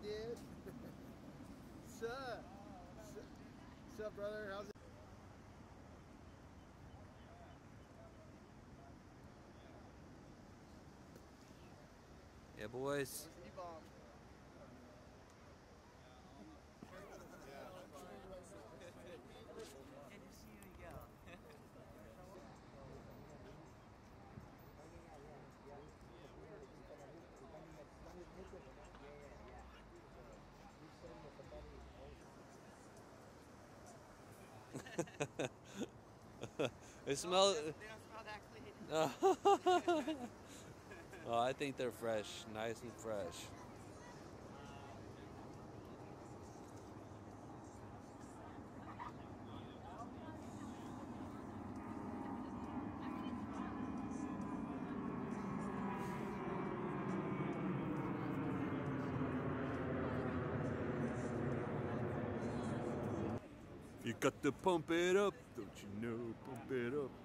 dude. Up? What's up, brother? How's it? Yeah, boys. it smells. They don't smell that clean. oh, I think they're fresh, nice and fresh. Got to pump it up, don't you know? Pump it up.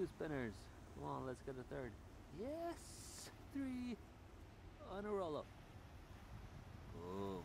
Two spinners. Come on, let's get a third. Yes! Three on a roll up. Boom.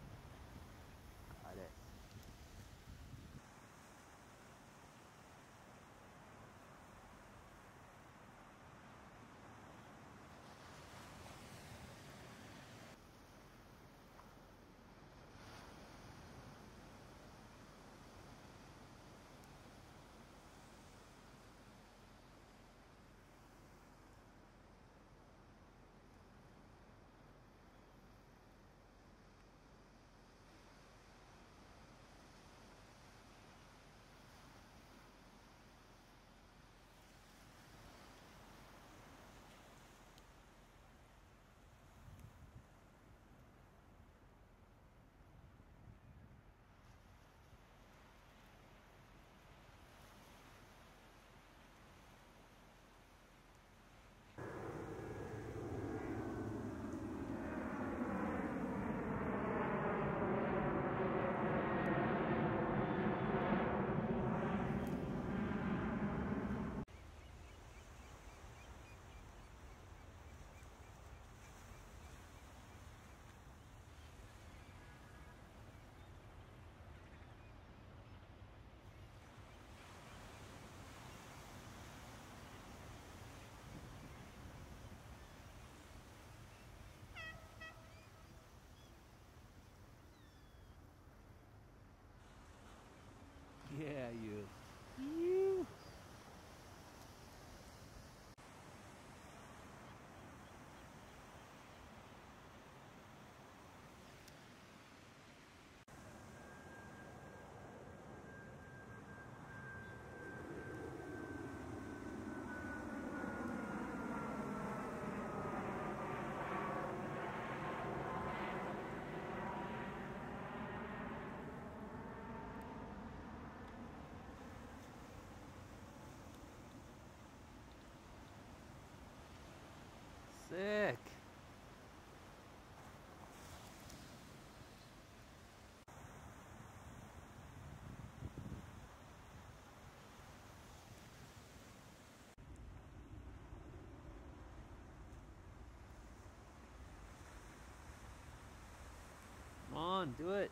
Do it.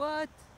What?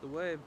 The wave.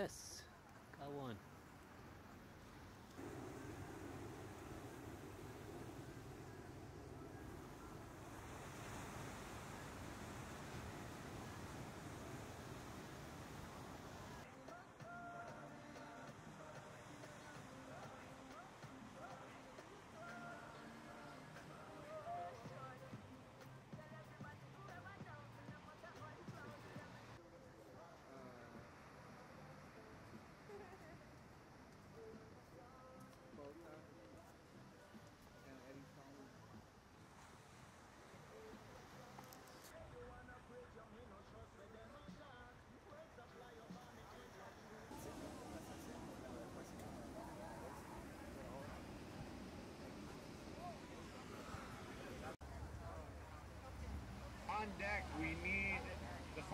Yes, got one.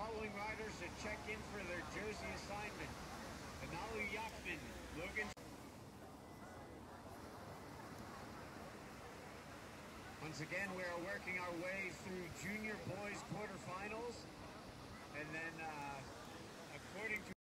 Following riders to check in for their jersey assignment. Analu Yachman, Logan. Once again, we are working our way through junior boys quarterfinals. And then, uh, according to